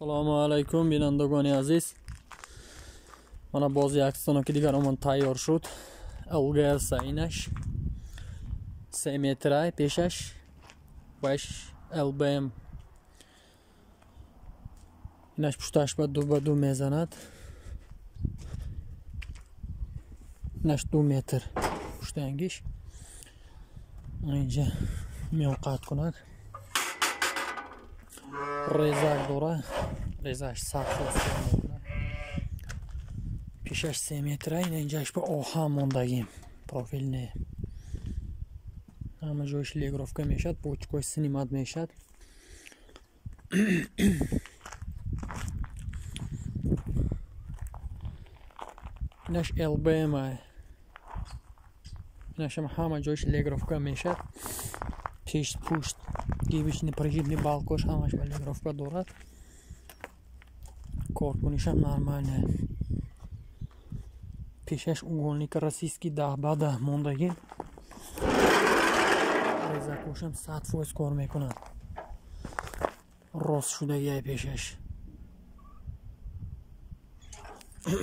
ассалому алайкум бинандагони азиз мана боз як станоки дигар омон тайёр шуд лгс инаш се метрай пешаш ваш лбм инаш пушташ ба ду ба ду мезанад инаш ду метр пуштангиш инҷа меоқат кунад резак дора. Резаш пешаш се метра ин инҷаш ба оҳан мондагим профилне ҳама ҷоиш легровка мешад почкои снимат мешад. Инаш лбм инашам ҳама ҷоиш легровка мешад пешт пушт гибишни прижидни балкош ҳамаш балиграфка дорад. Коркунишам нормальне пешаш уголника российский даҳбада мондагин резакошам сад фоиз кор мекунад. Рост шудагиай пешаш.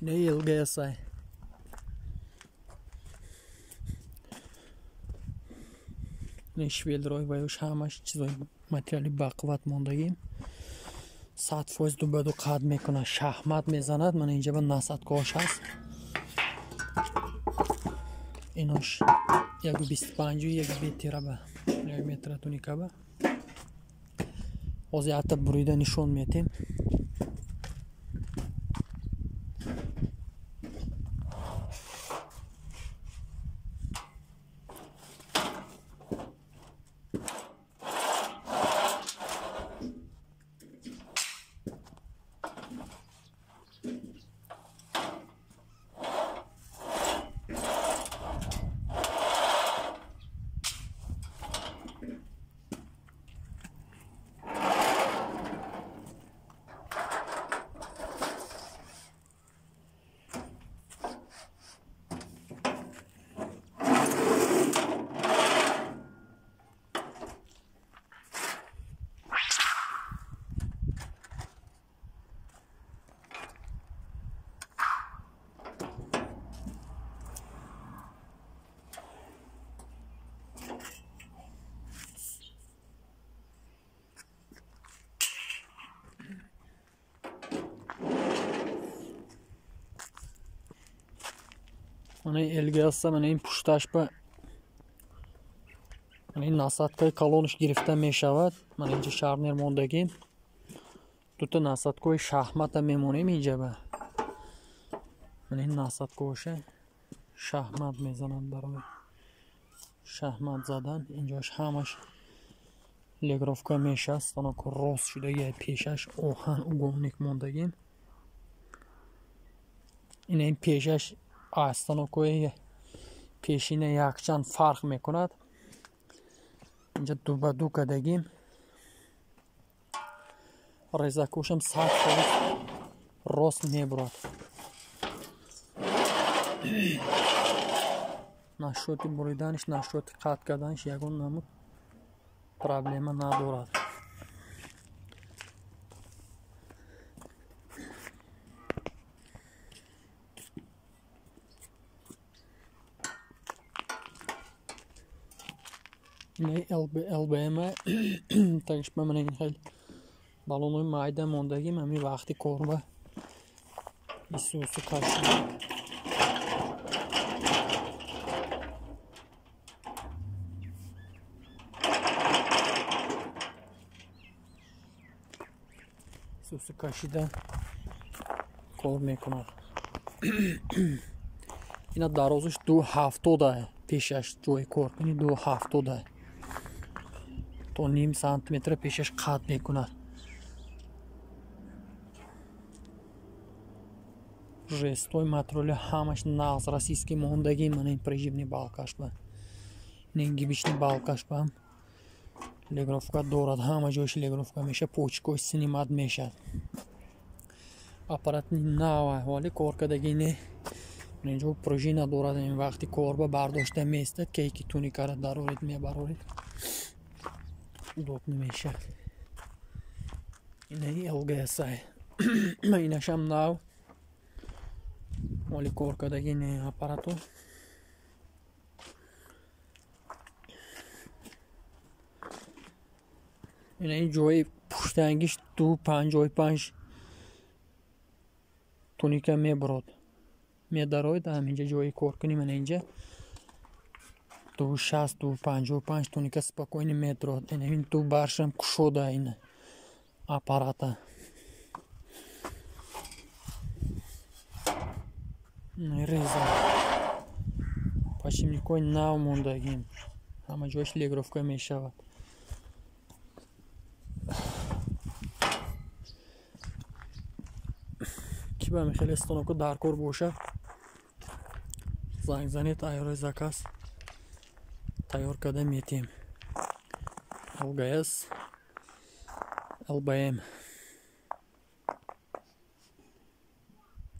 Не швелрой ваюш ҳамаш чизои материали бақувват мондагӣ. Сад фоиз дубаду қад мекунад шаҳмат мезанад. Мана инҷа ба насадкош ҳаст инош як бисту панҷу як бетираба як метра туникаба ҳозир ҳатта бурида нишон метем мана элга аста мана ин пушташ ба ин насадкаи калонаш гирифта мешавад. Мана инҷа шарнер мондагим дута насадкои шаҳмата мемонем инҷа ба. Мана ин насадкоша шаҳмат мезанад барои шаҳмат задан. Инҷош ҳамаш легровка мешаст. Онако рост шудаги пешаш оҳан уголник мондагим ина ин пешаш аз станокҳои пешина якчанд фарқ мекунад. Инҷа дубаду кардагим резакушам сад фоиз рост мебурад. Нашоти буриданиш нашоти қатъ карданиш ягон намуд проблема надорад не лбм такш ба мана ин хел. Балонои майда мондагим ҳамин вақти корба. Исусу каши исусу кашида кор мекунад. Ина дарозиш ду ҳафтода пешаш ҷои кор ини ду ҳафтода то ним сантиметра пешаш қат мекунад. Жестои материоли ҳамаш нағз российский мондагӣ мана ин приживни балкаш ба ин гибишни балкаш ба ҳам легровка дорад ҳама ҷоиш легровка меша почкои снимат мешад аппаратни нава вале коркардагӣ не инҷо пружина дорад. Вақти корба бардошта меистад кейки туникара дарорид мебарорид удоб намешад инаи лгса инашам нав. Моли коркардаги не аппарату. Инаи ҷои пуштангиш ду панҷои панҷ туника мебурод. Медароид ҳаминҷа ҷои коркунӣ мана инҷа ду шаст ду панҷоу панҷ туника спокойно медурод ин ду баршам кушода ин аппарата. Реза подшипникҳои нав мондагим ҳама ҷояш легровка мешавад. Ки ба михеле станоку дар кор бошад занг занед айёрои заказ тайёр карда метем лгс лбм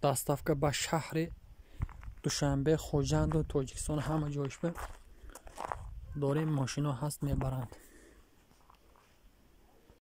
доставка ба шаҳри душанбе хоҷанду тоҷикистон ҳама ҷоиш дорем мошино ҳаст мебаранд